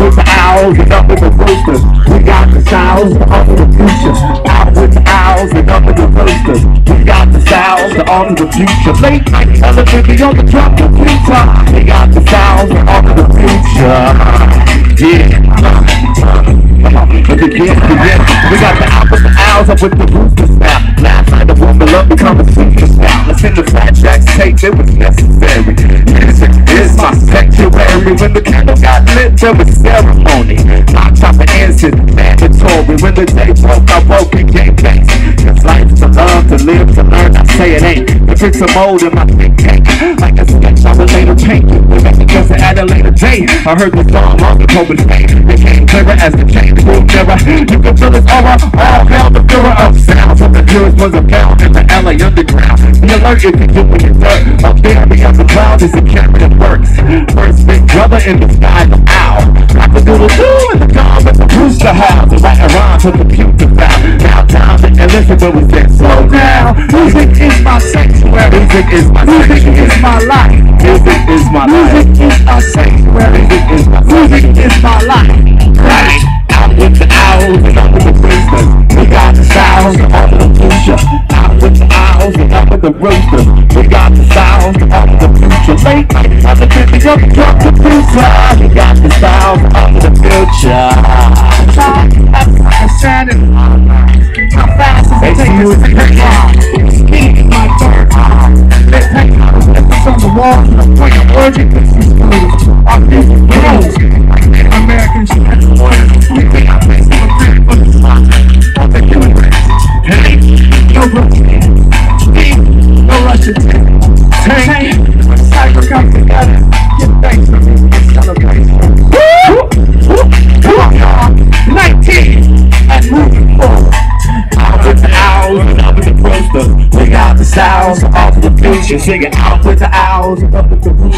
with the owls and up with the roosters. We got the sounds of the future. Out with the owls and up with the roosters. We got the sounds of the future. Late night television on the drop computer. We got the sounds of the future. Yeah. The kids, the yes, we got the apples, the owls up with the roosters now. Last night the woman love become a sweetness now. Listen to Fat Jack's tape, it was necessary. Was ceremony. I'm chopping answers, mandatory. When the day broke, I woke and game thanks. Cause life's to love, to live, to learn. I say it ain't. If it's a mold in my think tank, like a sketch, I will later paint. We make it just at a later date. I heard the song long ago, but it became clearer as the change moved nearer. You can feel its aura, all hell the furor of sounds. Of the purest was a pound in the LA underground. Alert if you do what you dirt. Up there beyond the cloud is a camera that works. First big brother in the sky, the owl. Rock a doodle doo in the dawn with the rooster howl. The right around to computer bow. Now time listen what we. Slow down. Music is my sanctuary. Music is my Music is my life. Music is my life. Music is our sanctuary. Music is my Music is my life. The roosters. We got the sounds of the future. Night, I'm the baby up, drop the future. We got the sounds of the future. I'm and how fast is it taking to pick up? Speed my dirt. Let's hang on the wall. When you're urgent, this is. I'm busy. Rules. We think I'm messing with them, but it's not. Doing? Hey, no Russian. Speed, on, y'all. 19 and moving forward. Out with the owls and up with the roosters. We got the sounds of the future. Sing it out with the owls up with the roosters.